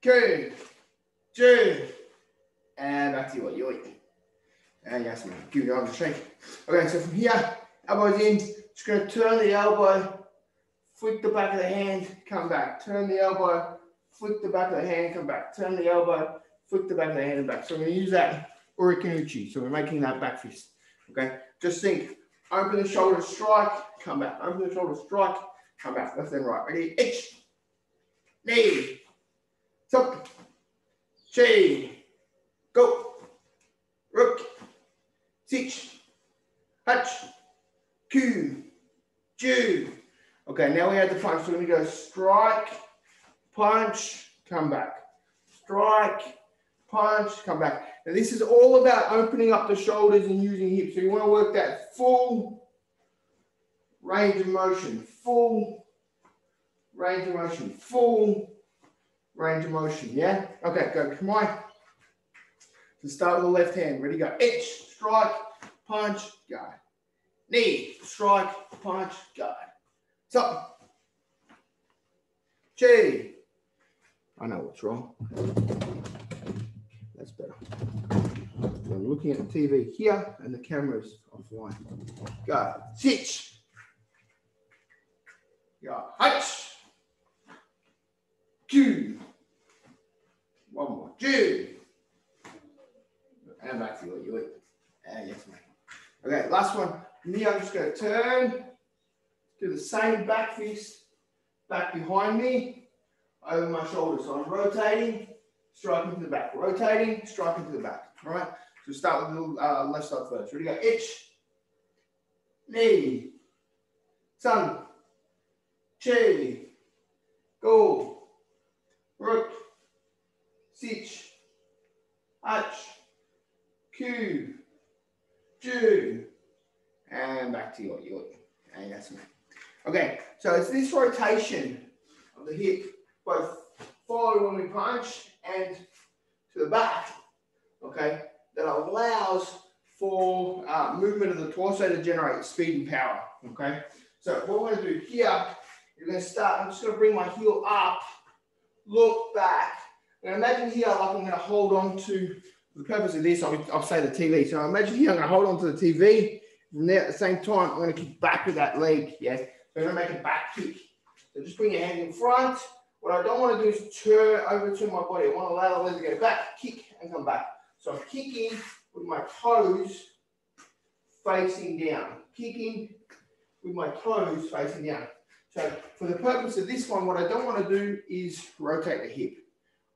Two, two, and back to what you eat. And yes, man, give your arms a shake. Okay, so from here, elbows in, just gonna turn the elbow, flick the back of the hand, come back. Turn the elbow, flick the back of the hand, come back. Turn the elbow, flick the back of the hand and back. So we're gonna use that Uraken uchi. So we're making that back fist. Okay, just think, open the shoulder, strike, come back. Open the shoulder, strike, come back. Left and right. Ready? Itch, knee, top, chi, go, rook, sitch, hutch, Q, Ju. Okay, now we have the punch. So let me go strike, punch, come back. Strike, punch, come back. Now this is all about opening up the shoulders and using hips. So you want to work that full range of motion, full range of motion, full range of motion. Yeah? Okay, go. Come on. So start with the left hand. Ready, go. Itch, strike, punch, go knee, strike, punch, guard. So, G. I know what's wrong. That's better. I'm looking at the TV here and the camera's offline. Go. Sitch. Go. Hutch. Q. One more. G. And back to you. You eat. Yes, mate. Okay, last one. Knee, I'm just going to turn, do the same back fist, back behind me, over my shoulder. So I'm rotating, striking to the back, rotating, striking to the back. All right. So start with the uh, left side first. Ready? Go. Itch, knee, sun, chi, go, rook, sitch, hutch, cube, Ju, and back to your yoi. And that's me. Okay, so it's this rotation of the hip, both forward when we punch and to the back, okay, that allows for uh, movement of the torso to generate speed and power, okay? So what we're gonna do here, you're gonna start, I'm just gonna bring my heel up, look back, and imagine here like I'm gonna hold on to, for the purpose of this, I'll, I'll say the TV. So imagine here I'm gonna hold on to the TV, and then at the same time, I'm going to kick back with that leg. yes? So I'm going to make a back kick. So just bring your hand in front. What I don't want to do is turn over to my body. I want to allow the leg to go back, kick, and come back. So I'm kicking with my toes facing down. Kicking with my toes facing down. So for the purpose of this one, what I don't want to do is rotate the hip.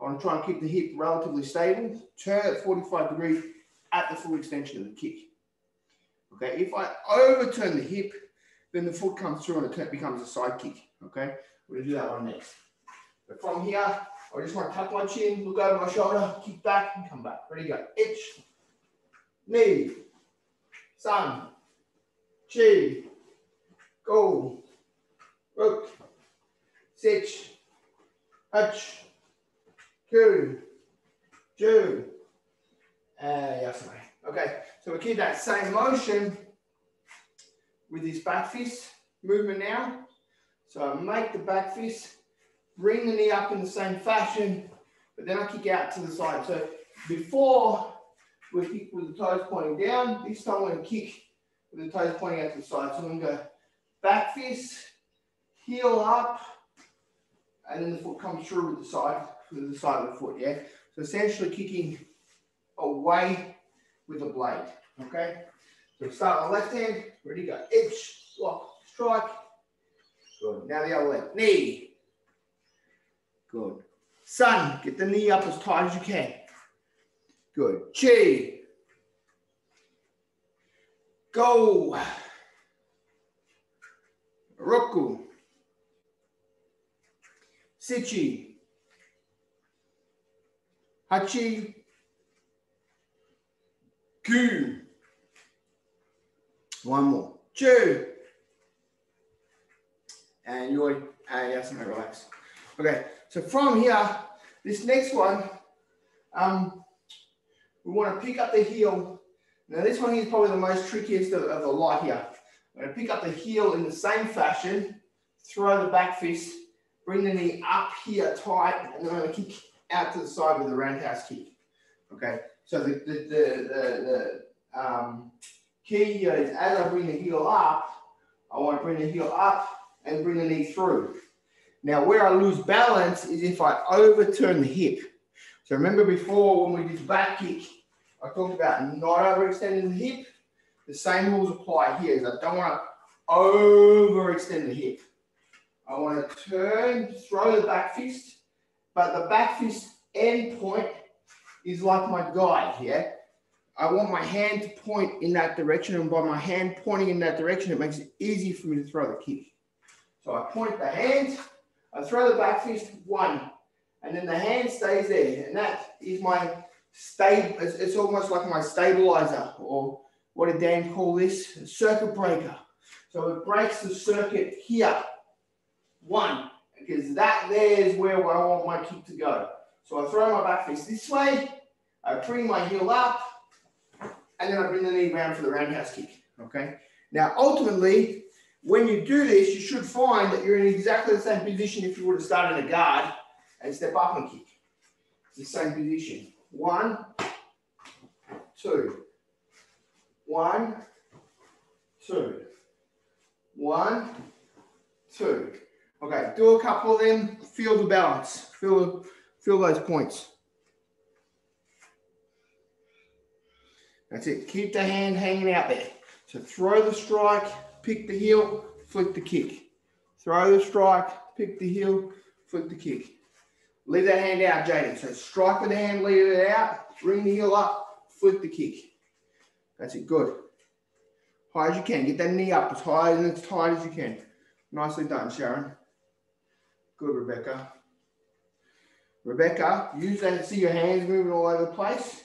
I want to try and keep the hip relatively stable, turn at 45 degrees at the full extension of the kick. Okay, if I overturn the hip, then the foot comes through and it becomes a side kick. Okay, we're gonna do that one next. But from here, I just want to tuck my chin, look over my shoulder, kick back and come back. Ready, go. Itch, knee, sun, chi, go, rook, sitch, hutch, two, two, and yes, Okay, so we keep that same motion with this back fist movement now. So I make the back fist, bring the knee up in the same fashion, but then I kick out to the side. So before we kick with the toes pointing down, this time I'm going to kick with the toes pointing out to the side. So I'm to go back fist, heel up, and then the foot comes through with the side, with the side of the foot, yeah? So essentially kicking away with the blade, okay? So start on the left hand, ready, go. Itch, lock, strike. Good. Now the other leg, knee. Good. Sun, get the knee up as tight as you can. Good. Chi. Go. Roku. Sichi. Hachi. Q. One more. Two. And you're, and yes, and relax. Okay, so from here, this next one, um, we want to pick up the heel. Now this one is probably the most trickiest of, of the lot here. I'm going to pick up the heel in the same fashion, throw the back fist, bring the knee up here tight, and then I'm to kick out to the side with a roundhouse kick. Okay, so the, the, the, the, um, key is as I bring the heel up, I want to bring the heel up and bring the knee through. Now, where I lose balance is if I overturn the hip. So remember before when we did back kick, I talked about not overextending the hip. The same rules apply here. I don't want to overextend the hip. I want to turn, throw the back fist, but the back fist end point is like my guide, yeah? I want my hand to point in that direction, and by my hand pointing in that direction, it makes it easy for me to throw the kick. So I point the hand, I throw the back fist, one, and then the hand stays there, and that is my stable, it's, it's almost like my stabilizer, or what did Dan call this? A circuit breaker. So it breaks the circuit here, one, because that there is where I want my kick to go. So I throw my back fist this way, I bring my heel up, and then I bring the knee round for the roundhouse kick, okay? Now, ultimately, when you do this, you should find that you're in exactly the same position if you would have started in a guard and step up and kick. It's the same position. One, two. One, two. One, two. Okay, do a couple of them, feel the balance, feel, feel those points. That's it. Keep the hand hanging out there. So throw the strike, pick the heel, flick the kick. Throw the strike, pick the heel, flick the kick. Leave that hand out, Jaden. So strike with the hand, leave it out, bring the heel up, flick the kick. That's it, good. High as you can. Get that knee up as high and as tight as you can. Nicely done, Sharon. Good, Rebecca. Rebecca, use that, see your hands moving all over the place.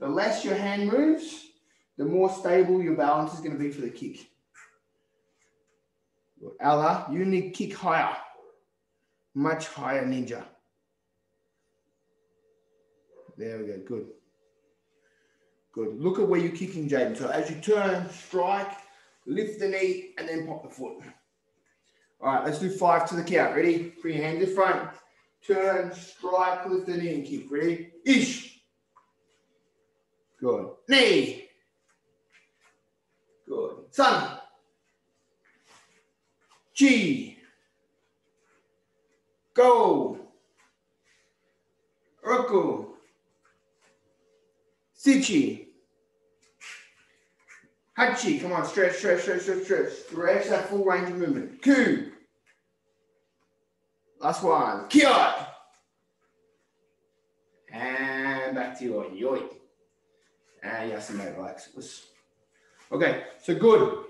The less your hand moves, the more stable your balance is going to be for the kick. Ella, you need kick higher. Much higher, Ninja. There we go, good. Good. Look at where you're kicking, Jaden. So as you turn, strike, lift the knee, and then pop the foot. All right, let's do five to the count. Ready? Your hands in front. Turn, strike, lift the knee, and kick. Ready? Ish. Good. Knee. Good. Sun. G. Go. Roku. Sichi. Hachi. Come on, stretch, stretch, stretch, stretch, stretch. Stretch that full range of movement. Ku. Last one. Kiot. And back to your yoi. And yes, and relax. Okay, so good.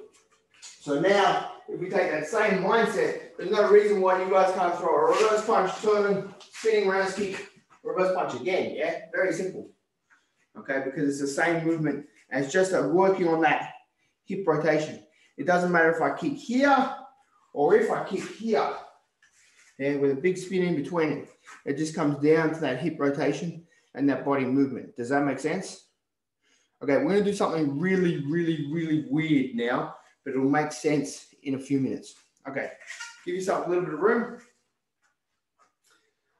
So now, if we take that same mindset, there's no reason why you guys can't throw a reverse punch, turn, spinning round kick, reverse punch again. Yeah, very simple. Okay, because it's the same movement and it's just working on that hip rotation. It doesn't matter if I kick here or if I kick here. And with a big spin in between it, it just comes down to that hip rotation and that body movement. Does that make sense? Okay, we're gonna do something really, really, really weird now, but it'll make sense in a few minutes. Okay, give yourself a little bit of room.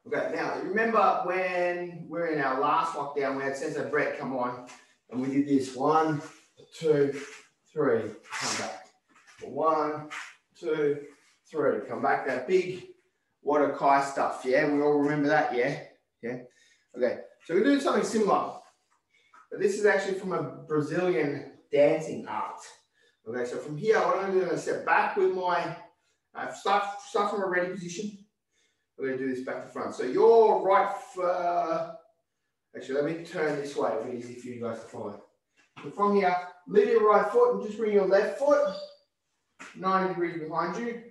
Okay, now remember when we are in our last lockdown, we had Sensei Brett come on and we did this one, two, three, come back. One, two, three, come back. That big water kai stuff, yeah? We all remember that, yeah? Yeah? Okay, so we're doing something similar. But this is actually from a Brazilian dancing art. Okay, so from here, what I'm going to do is step back with my, uh, start, start from a ready position. We're going to do this back to front. So your right, uh, actually, let me turn this way, it'll be easy for you guys to follow. So from here, leave your right foot and just bring your left foot 90 degrees behind you.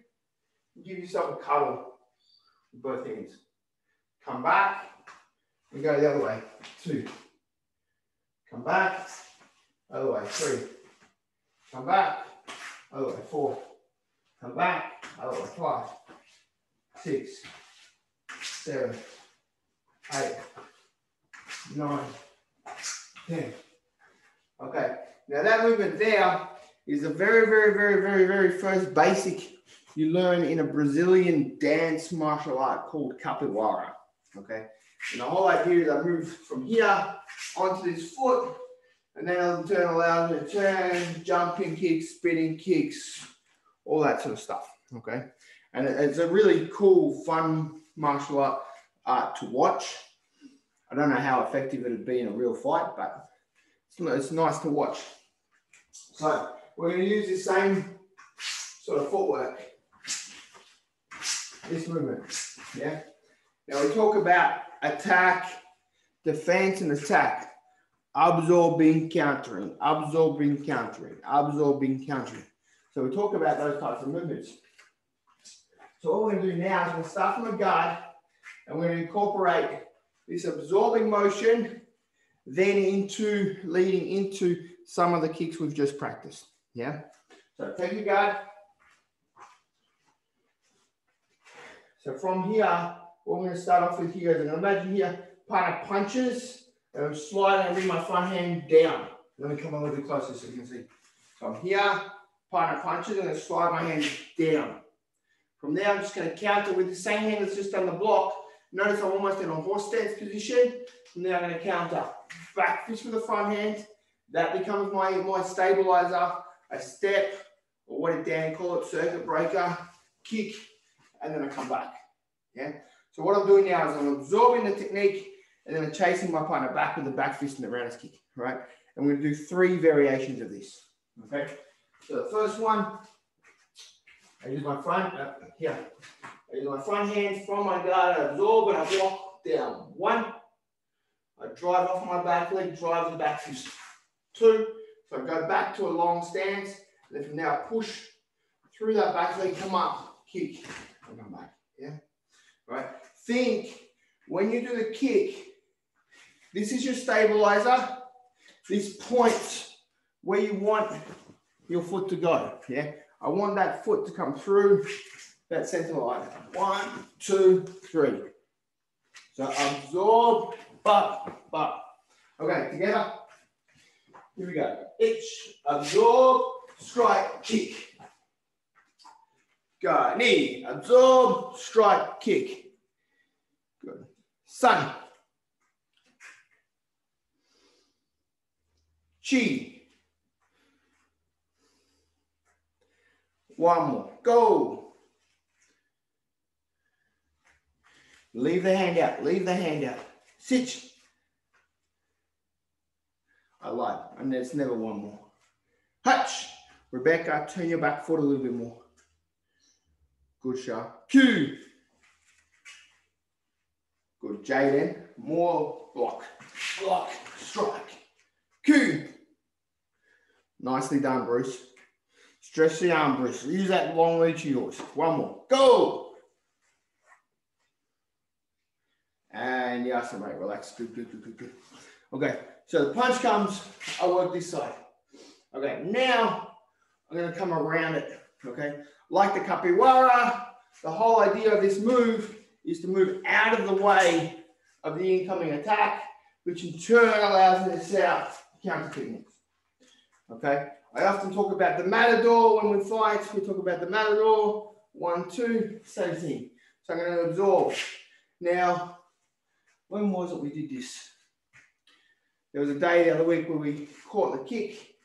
Give yourself a cuddle both ends. Come back and go the other way. Two. Come back. Other way. Three. Come back. Other way. Four. Come back. Other way. Five. Six. Seven. Eight. Nine. Ten. Okay. Now that movement there is the very, very, very, very, very first basic you learn in a Brazilian dance martial art called capoeira. okay? And the whole idea is I move from here onto this foot, and then I'll turn me to turn, jumping kicks, spinning kicks, all that sort of stuff, okay? And it's a really cool, fun martial art uh, to watch. I don't know how effective it'd be in a real fight, but it's, it's nice to watch. So we're going to use the same sort of footwork. This movement, yeah? Now we talk about attack, defense and attack. Absorbing, countering, absorbing, countering, absorbing, countering. So we talk about those types of movements. So what we're going to do now is we're going to start from a guard and we're going to incorporate this absorbing motion then into leading into some of the kicks we've just practiced. Yeah. So take your guard. So from here, what we're going to start off with here is, and imagine here, part of punches, and I'm sliding and bring my front hand down. Let me come a little bit closer so you can see. So I'm here, part of punches, and I slide my hand down. From there, I'm just going to counter with the same hand that's just done the block. Notice I'm almost in a horse stance position. From there, I'm going to counter. Back fist with the front hand. That becomes my, my stabilizer. A step, or what did Dan call it, circuit breaker, kick, and then I come back. Yeah. So what I'm doing now is I'm absorbing the technique and then I'm chasing my partner back with the back fist and the rounders kick. Right. And we're going to do three variations of this. Okay. So the first one, I use my front, uh, here. I use my front hand from my guard, I absorb and I walk down. One, I drive off my back leg, drive the back fist. Two, so I go back to a long stance, and then from now push through that back leg, come up, kick, and come back. Yeah, right. Think when you do the kick, this is your stabilizer. This point where you want your foot to go. Yeah, I want that foot to come through that center line. One, two, three. So absorb, but, but. Okay, together. Here we go. Itch, absorb, strike, kick. Go, knee, absorb, strike, kick. Good. Sun. Chi, One more. Go. Leave the hand out. Leave the hand out. Sit. I like. And there's never one more. Hutch. Rebecca, turn your back foot a little bit more. Good shot. Q. Good. Jaden. More block. Block. Strike. Q. Nicely done, Bruce. Stretch the arm, Bruce. Use that long reach of yours. One more. Go. And yes, mate. Relax. Good, good, good, good, good. Okay. So the punch comes. I work this side. Okay. Now I'm to come around it. Okay. Like the capoeira, the whole idea of this move is to move out of the way of the incoming attack, which in turn allows me to set counter techniques. Okay. I often talk about the matador when we fight. We talk about the matador. One, two, same thing. So I'm going to absorb. Now, when was it we did this? There was a day the other week where we caught the kick,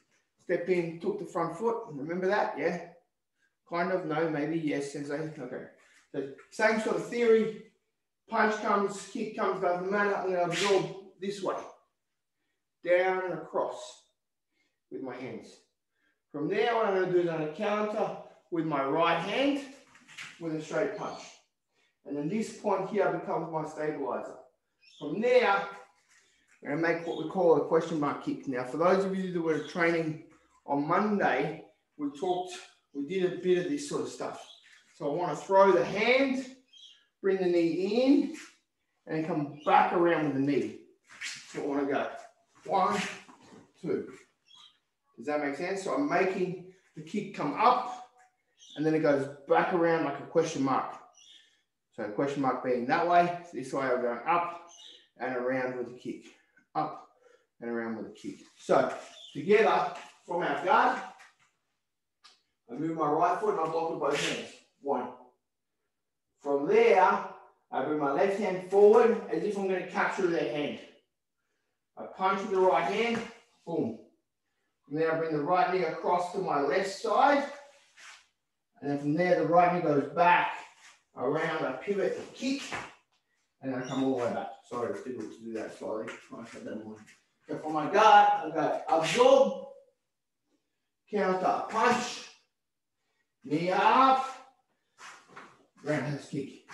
stepped in, took the front foot. Remember that? Yeah? Kind of, no, maybe, yes, sensei. Okay. So same sort of theory. Punch comes, kick comes, doesn't matter. I'm going to absorb this way. Down and across with my hands. From there, what I'm going to do is I'm going to counter with my right hand with a straight punch. And then this point here becomes my stabilizer. From there, we're going to make what we call a question mark kick. Now, for those of you that were training on Monday, we talked, we did a bit of this sort of stuff. So I want to throw the hand, bring the knee in, and come back around with the knee. So I want to go one, two, does that make sense? So I'm making the kick come up and then it goes back around like a question mark. So question mark being that way, this way I'm going up and around with the kick. Up and around with the kick. So together from our guard, I move my right foot and I block with both hands. One. From there, I bring my left hand forward as if I'm going to capture their hand. I punch with the right hand, boom. From there, I bring the right knee across to my left side. And then from there, the right knee goes back around, I pivot and kick, and I come all the way back. Sorry, it's difficult to do that slowly. I have that one. So for my guard, I go absorb, counter, punch, knee up, roundhouse kick,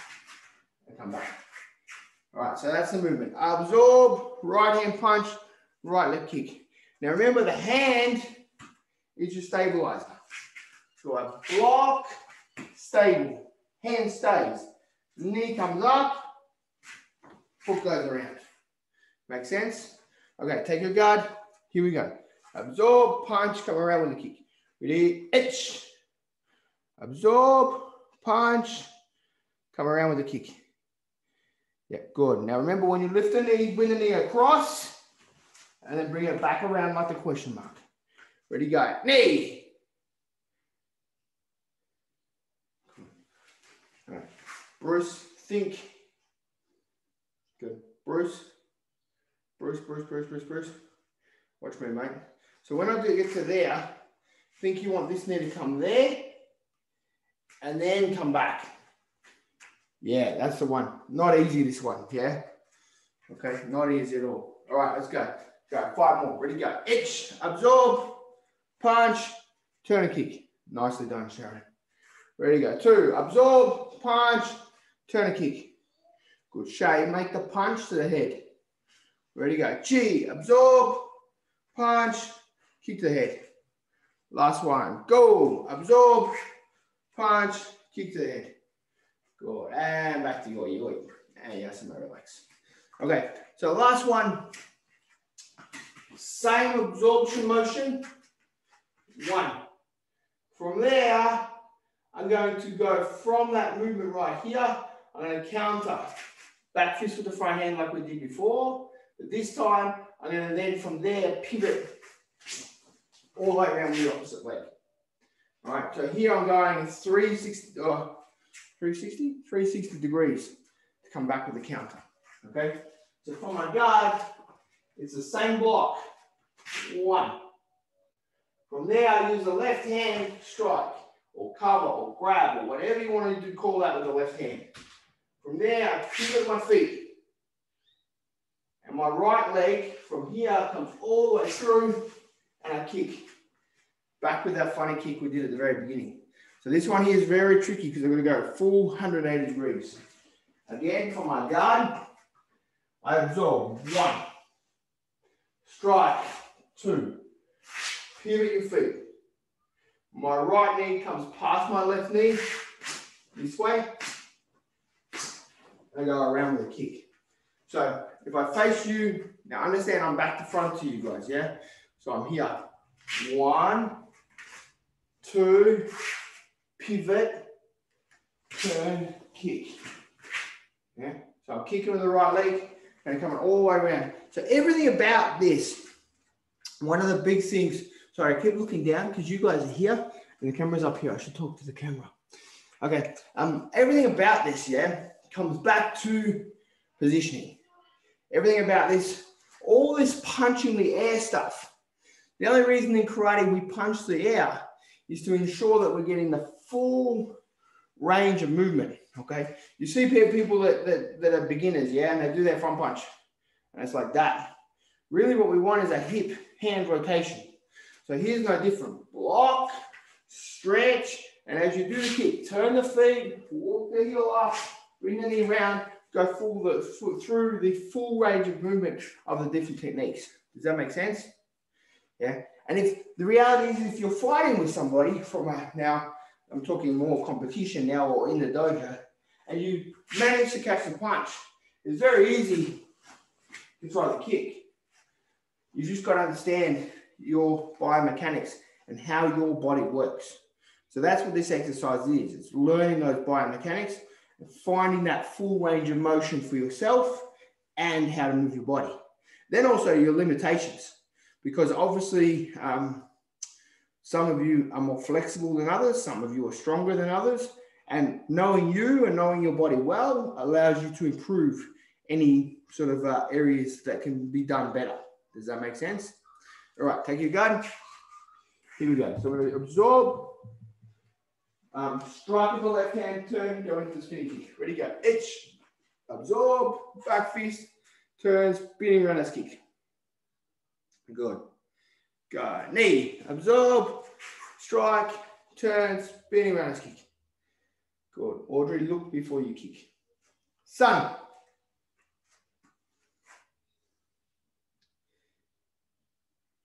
and come back. All right, so that's the movement. Absorb, right hand punch, right leg kick. Now remember the hand is your stabilizer. So I block, stable, hand stays, knee comes up, foot goes around. Make sense? Okay, take your guard. Here we go. Absorb, punch, come around with the kick. Ready? Itch. Absorb, punch, come around with the kick. Yeah, good. Now remember when you lift the knee, bring the knee across, and then bring it back around like the question mark. Ready, go. Knee. Bruce, think. Good. Bruce. Bruce, Bruce, Bruce, Bruce, Bruce. Watch me, mate. So when I do get to there, think you want this knee to come there and then come back. Yeah, that's the one. Not easy, this one, yeah? Okay, not easy at all. All right, let's go. Go, five more. Ready, go. Itch, absorb, punch, turn and kick. Nicely done, Sharon. Ready, go. Two, absorb, punch, turn and kick. Good. Shay, make the punch to the head. Ready, go. G, absorb, punch, kick to the head. Last one. Go, absorb, punch, kick to the head. Good. And back to your yoi. And yes, and relax. Okay, so last one. Same absorption motion. One. From there, I'm going to go from that movement right here. I'm going to counter back fist with the front hand like we did before. But this time, I'm going to then from there pivot all the way around the opposite leg. All right, so here I'm going 360, oh, uh, 360? 360 degrees to come back with the counter. Okay, so for my guard, it's the same block. One. From there, I use the left hand strike or cover or grab or whatever you want to do, call that with the left hand. From there, I pivot my feet. And my right leg from here comes all the way through and I kick. Back with that funny kick we did at the very beginning. So this one here is very tricky because I'm going to go full 180 degrees. Again, for my guard, I absorb. One. Strike. Two. Pivot your feet. My right knee comes past my left knee. This way. And I go around with a kick. So if I face you, now understand I'm back to front to you guys, yeah? So I'm here. One, two, pivot, turn, kick. Yeah? So I'm kicking with the right leg and coming all the way around. So everything about this, one of the big things, sorry, I keep looking down because you guys are here and the camera's up here. I should talk to the camera. Okay, um, everything about this, yeah, comes back to positioning. Everything about this, all this punching the air stuff. The only reason in karate we punch the air is to ensure that we're getting the full range of movement. Okay. You see people that, that, that are beginners, yeah, and they do their front punch. And it's like that. Really, what we want is a hip hand rotation. So here's no different. Block, stretch, and as you do the kick, turn the feet, walk the heel up, bring the knee around, go full the, through the full range of movement of the different techniques. Does that make sense? Yeah. And if the reality is, if you're fighting with somebody from a, now, I'm talking more competition now or in the dojo, and you manage to catch the punch, it's very easy to throw the kick. You just got to understand your biomechanics and how your body works. So that's what this exercise is. It's learning those biomechanics and finding that full range of motion for yourself and how to move your body. Then also your limitations because obviously um, some of you are more flexible than others, some of you are stronger than others, And knowing you and knowing your body well allows you to improve any sort of uh, areas that can be done better. Does that make sense? All right, take your gun. Here we go. So we're going to absorb, um, strike with the left hand, turn, go into the spinning kick. Ready, go. Itch, absorb, back fist, turns, spinning roundhouse kick. Good. Go. Knee, absorb, strike, turn, spinning roundhouse kick. Good. Audrey, look before you kick. Sun.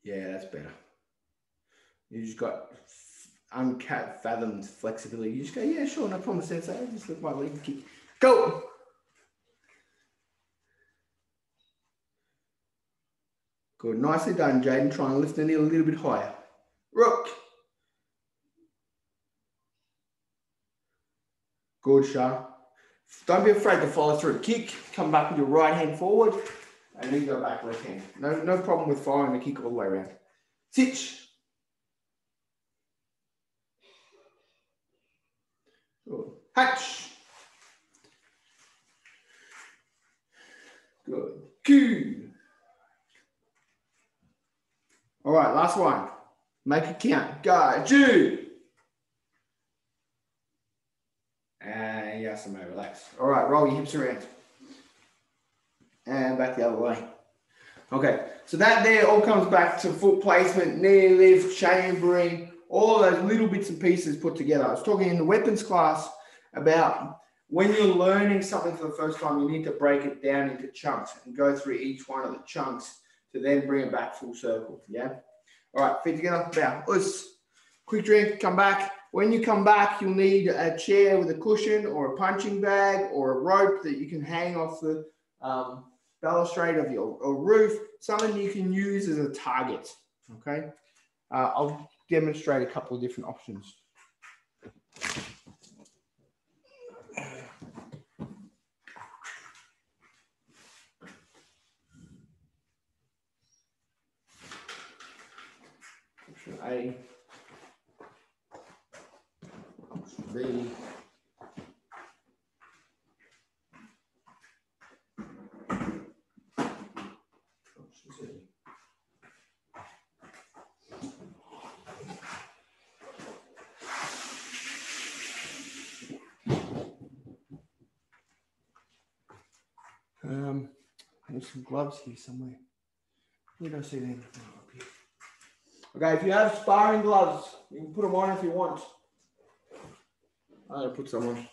Yeah, that's better. You just got uncapped fathomed flexibility. You just go, yeah, sure, no problem, sensei. Just look my leg kick. Go. Good. Nicely done, Jaden. Try and lift the knee a little bit higher. Rook. Good, Shah. Don't be afraid to follow through. Kick, come back with your right hand forward, and then go back left hand. No, no problem with following the kick all the way around. Sitch. Good. Hatch. Good. Q. All right, last one. Make a count. Go. Jude. And yes, I'm relax. All right, roll your hips around. And back the other way. Okay, so that there all comes back to foot placement, knee lift, chambering, all those little bits and pieces put together. I was talking in the weapons class about when you're learning something for the first time, you need to break it down into chunks and go through each one of the chunks to then bring it back full circle. Yeah. All right, feet together, bow. Us. Quick drink, come back. When you come back, you'll need a chair with a cushion or a punching bag or a rope that you can hang off the um, balustrade of your roof, something you can use as a target. Okay. Uh, I'll demonstrate a couple of different options. Option A. B. Um, there's some gloves here somewhere. We don't see them. Okay, if you have sparring gloves, you can put them on if you want. Gonna put some on.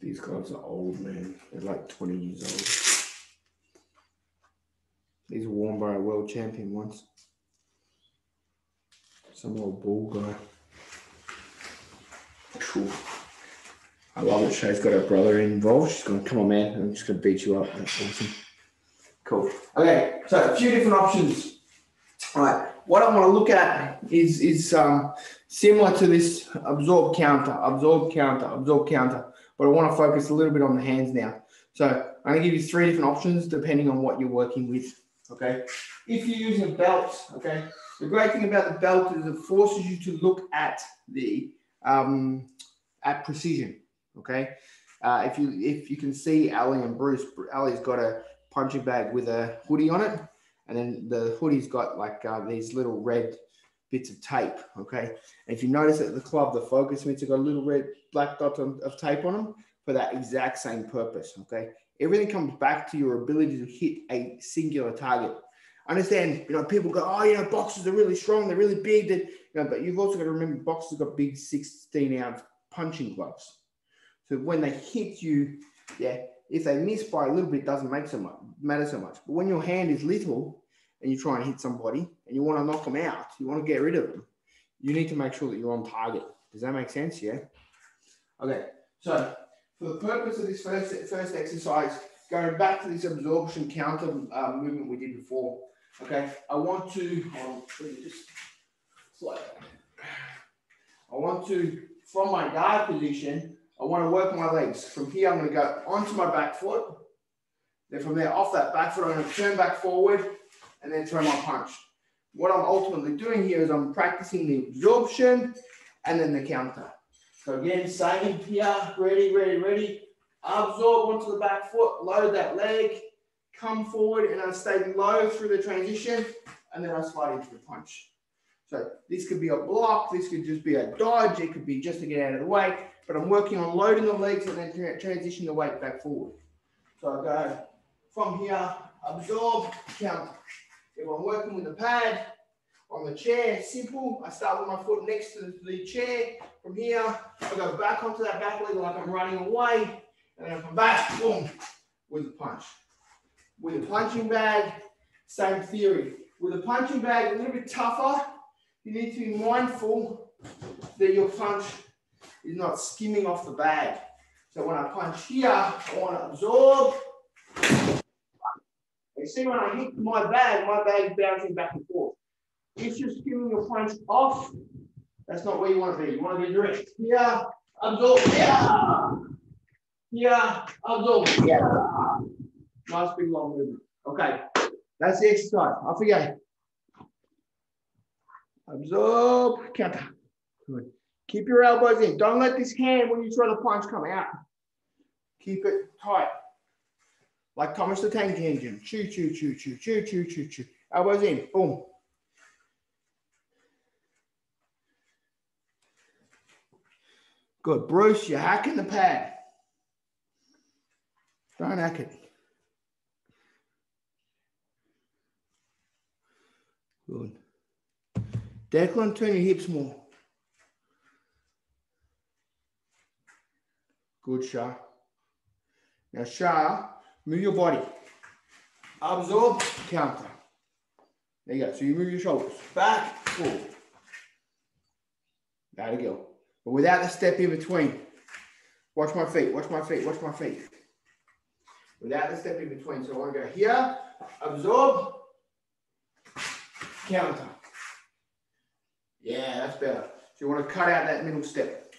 These gloves are old, man. They're like 20 years old. These were worn by a world champion once. Some old bull guy. I love it. Shay's got her brother involved. She's going, to come on, man. I'm just going to beat you up. That's awesome. Cool. Okay, so a few different options. All right. What I want to look at is, is um, similar to this absorb counter, absorb counter, absorb counter but I want to focus a little bit on the hands now. So I'm going to give you three different options depending on what you're working with. Okay. If you're using a belt, okay, the great thing about the belt is it forces you to look at the um, at precision. Okay. Uh, if you if you can see Ali and Bruce, Ali's got a punching bag with a hoodie on it, and then the hoodie's got like uh, these little red bits of tape. Okay. And if you notice at the club, the focus mitts have got a little red black dot of, of tape on them for that exact same purpose. Okay. Everything comes back to your ability to hit a singular target. Understand, you know, people go, oh, you know, boxers are really strong, they're really big, that, you know, but you've also got to remember boxers got big 16 ounce punching gloves. So when they hit you, yeah, if they miss by a little bit, doesn't make so much matter so much. But when your hand is little and you try and hit somebody and you want to knock them out, you want to get rid of them, you need to make sure that you're on target. Does that make sense? Yeah. Okay. So for the purpose of this first, first exercise, going back to this absorption counter uh, movement we did before, okay, I want to, on, just I want to from my guard position, I want to work my legs. From here, I'm going to go onto my back foot. Then from there, off that back foot, I'm going to turn back forward and then throw my punch. What I'm ultimately doing here is I'm practicing the absorption and then the counter. So again, same here, ready, ready, ready. Absorb onto the back foot, load that leg, come forward and I stay low through the transition and then I slide into the punch. So this could be a block, this could just be a dodge, it could be just to get out of the way, but I'm working on loading the legs and then transition the weight back forward. So I go from here, absorb, counter. If I'm working with a pad on the chair, simple. I start with my foot next to the chair. From here, I go back onto that back leg like I'm running away, and then I come back, boom, with a punch. With a punching bag, same theory. With a punching bag, a little bit tougher. You need to be mindful that your punch is not skimming off the bag. So when I punch here, I want to absorb. You see when I hit my bag, my bag is bouncing back and forth. If you're skimming your punch off, that's not where you want to be. You want to be direct. Yeah, absorb, Yeah. Yeah, absorb, here. Nice big long movement. Okay, that's the exercise. I forget. Absorb, counter. Good. Keep your elbows in. Don't let this hand, when you try to punch, come out. Keep it tight. Like Thomas the Tank Engine. Choo, choo, choo, choo, choo, choo, choo, choo. Elbows in. Boom. Good. Bruce, you're hacking the pad. Don't hack it. Good. Declan, turn your hips more. Good, Shah. Now, Shah, move your body. Absorb, counter. There you go. So you move your shoulders. Back, forward. There you go. But without the step in between. Watch my feet, watch my feet, watch my feet. Without the step in between. So I want to go here, absorb, counter. Yeah, that's better. So you want to cut out that middle step.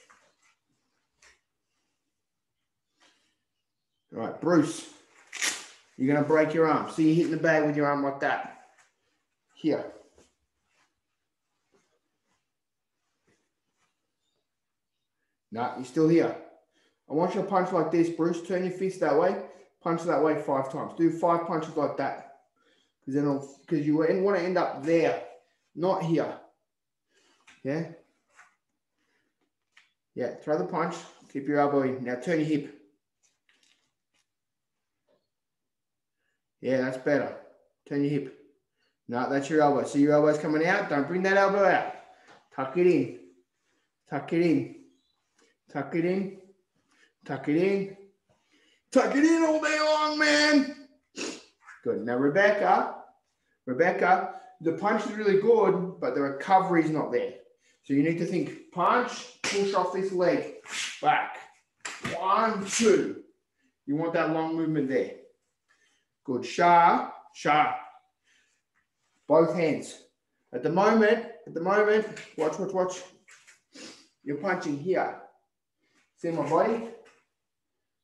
All right, Bruce, you're going to break your arm. So you're hitting the bag with your arm like that. Here. No, you're still here. I want you to punch like this, Bruce. Turn your fist that way. Punch that way five times. Do five punches like that. Because then, because you want to end up there, not here. Yeah. Yeah. Throw the punch. Keep your elbow in. Now turn your hip. Yeah, that's better. Turn your hip. No, that's your elbow. See your elbow's coming out. Don't bring that elbow out. Tuck it in. Tuck it in. Tuck it in. Tuck it in. Tuck it in all day long, man. Good. Now, Rebecca, Rebecca, the punch is really good, but the recovery is not there. So you need to think punch, push off this leg, back. One, two. You want that long movement there. Good. Sha, sha. Both hands. At the moment, at the moment, watch, watch, watch. You're punching here. See my body?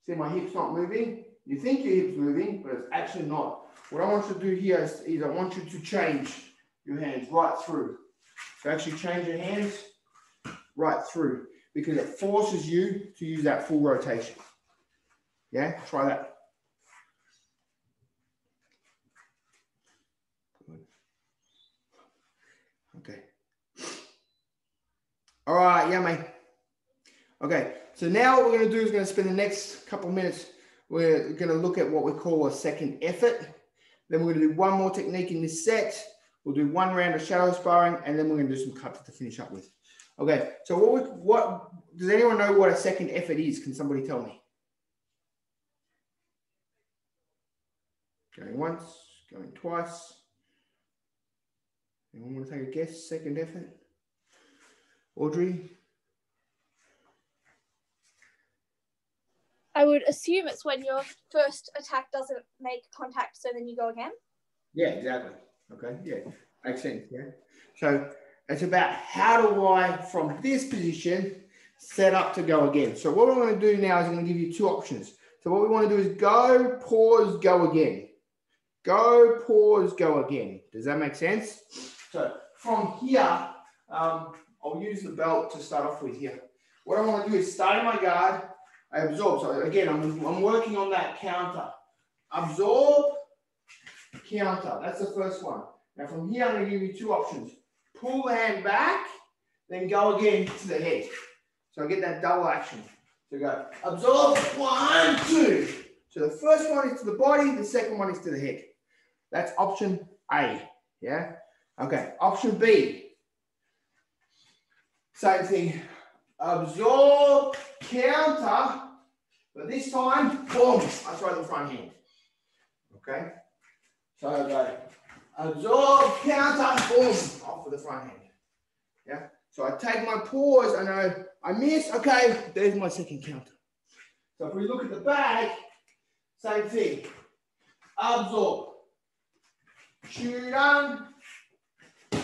See my hips not moving? You think your hips moving, but it's actually not. What I want you to do here is, is I want you to change your hands right through. So actually change your hands right through because it forces you to use that full rotation. Yeah, try that. Good. Okay. All right, yeah, mate. Okay, so now what we're going to do is going to spend the next couple minutes, we're going to look at what we call a second effort. Then we're going to do one more technique in this set. We'll do one round of shadow sparring, and then we're going to do some cuts to finish up with. Okay, so what, we, what does anyone know what a second effort is? Can somebody tell me? Going once, going twice. Anyone want to take a guess? Second effort? Audrey? I would assume it's when your first attack doesn't make contact, so then you go again. Yeah, exactly. Okay, yeah, makes sense. Yeah. So it's about how do I, from this position, set up to go again. So what we're going to do now is I'm going to give you two options. So what we want to do is go, pause, go again. Go, pause, go again. Does that make sense? So from here, um, I'll use the belt to start off with here. What I want to do is stay in my guard. I absorb. So again, I'm, I'm working on that counter. Absorb, counter. That's the first one. Now from here, I'm going to give you two options. Pull the hand back, then go again to the head. So I get that double action. So go absorb, one, two. So the first one is to the body, the second one is to the head. That's option A, yeah? Okay, option B. Same thing, absorb, counter, but this time, boom, I throw the front hand. Okay? So I go absorb, counter, boom, off with the front hand. Yeah? So I take my pause, and I I miss, okay, there's my second counter. So if we look at the bag, same thing. Absorb. Shoot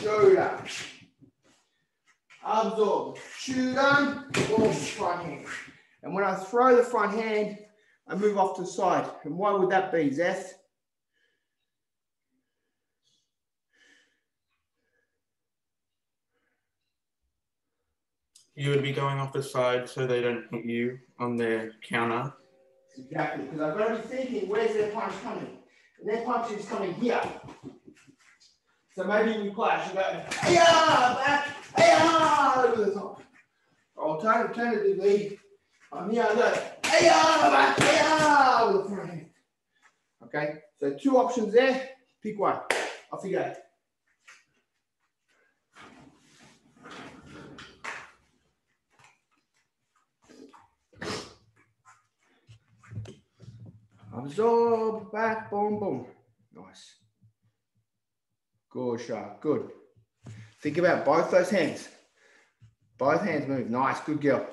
shoulder. Absorb. Shoot boom, front hand. And when I throw the front hand, I move off to the side. And why would that be, Zeth? You would be going off the side so they don't hit you on their counter. Exactly, because I've got to be thinking, where's their punch coming? And their punch is coming here. So maybe we clash and go, hey back, the. Alternatively, hey back, hey over the front. Okay, so two options there, pick one. Off you go. Absorb, back, boom, boom. Nice. Good shot, good. Think about both those hands. Both hands move. Nice, good girl.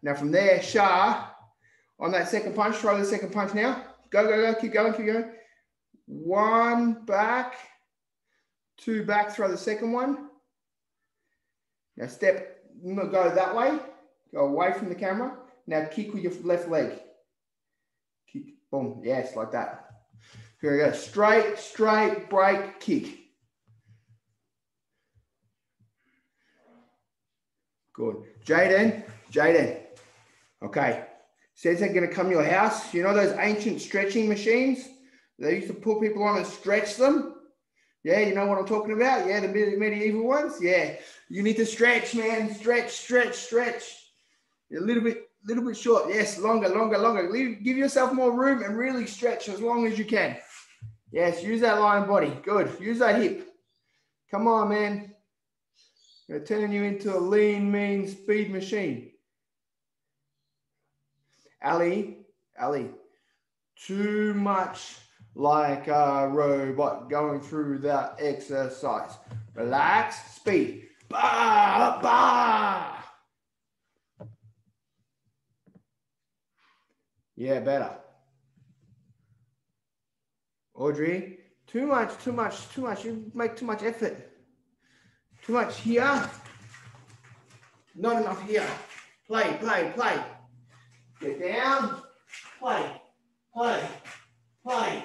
Now from there, Shah, on that second punch, try the second punch now. Go, go, go, keep going, keep going. One back, two back, throw the second one. Now step, go that way, go away from the camera. Now kick with your left leg. Kick, boom. Yes, like that. Here we go. Straight, straight, break, kick. Good. Jaden, Jaden. Okay. Says they're going to come to your house. You know those ancient stretching machines? They used to put people on and stretch them. Yeah, you know what I'm talking about? Yeah, the medieval ones. Yeah. You need to stretch, man. Stretch, stretch, stretch. A little bit little bit short. Yes, longer, longer, longer. Give yourself more room and really stretch as long as you can. Yes, use that lion body. Good. Use that hip. Come on, man. We're turning you into a lean, mean speed machine. Ali, Ali, too much like a robot going through that exercise. Relax, speed. Bah, bah. Yeah, better. Audrey, too much, too much, too much. You make too much effort. Too much here. Not enough here. Play, play, play. Get down. Play, play, play.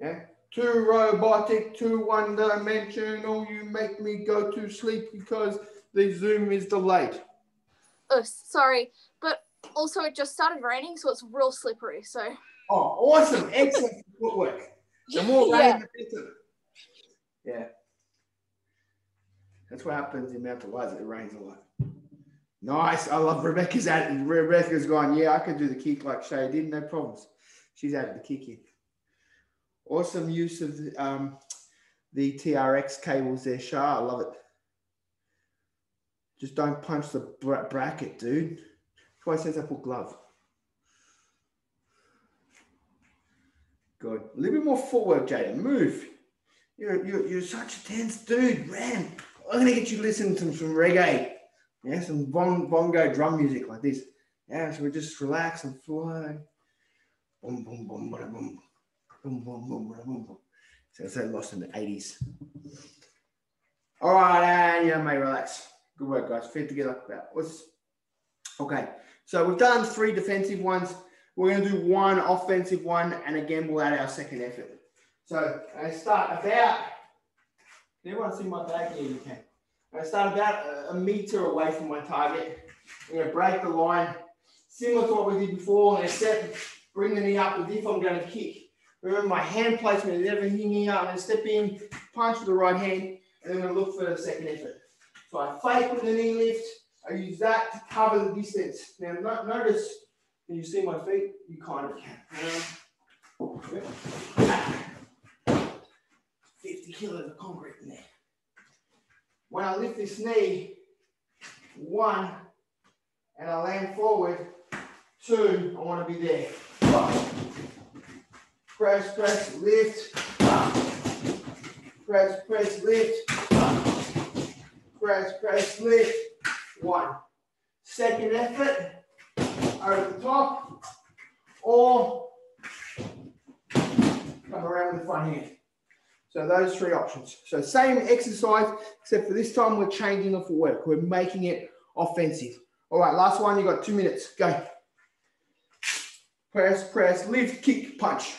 Yeah. Too robotic, too one dimensional. You make me go to sleep because the Zoom is delayed. Oh, sorry But also it just started raining, so it's real slippery. So. Oh, awesome! Excellent footwork. The more rain, yeah. the better. Yeah. That's what happens in Mount Eliza. It rains a lot. Nice. I love Rebecca's at Rebecca's gone, yeah, I could do the kick like Shay did, no problems. She's added the kick in. Awesome use of the, um, the TRX cables there, Shah. I love it. Just don't punch the bracket, dude. Why says I put glove? Good. A little bit more forward, Jaden. Move. You're, you're, you're such a tense dude, man. I'm going to get you to listen to some reggae. Yeah, some bon, bongo drum music like this. Yeah, so we just relax and fly. Boom, boom, boom, boom, boom. Boom, boom, boom, boom, boom. So so lost in the 80s. All right, and yeah, mate, relax. Good work, guys. Feet together. Let's. Okay. So we've done three defensive ones. We're going to do one offensive one, and again, we'll add our second effort. So I start about. Can everyone see my bag? Yeah, you can. I start about a meter away from my target. I'm going to break the line, similar to what we did before. And step, bring the knee up as if I'm going to kick. Remember, my hand placement is everything here. I'm going to step in, punch with the right hand, and then I'm going to look for the second effort. So I fake with the knee lift. I use that to cover the distance. Now, no, notice, can you see my feet? You kind of can. Um, 50 kilos of concrete in there. When I lift this knee, one, and I land forward, two, I want to be there. Press, press, lift. Press, press, lift. Press, press, lift. One. Second effort, over the top, or come around with the front hand. So those three options. So same exercise, except for this time we're changing the footwork. We're making it offensive. All right, last one, you got two minutes. Go. Press, press, lift, kick, punch.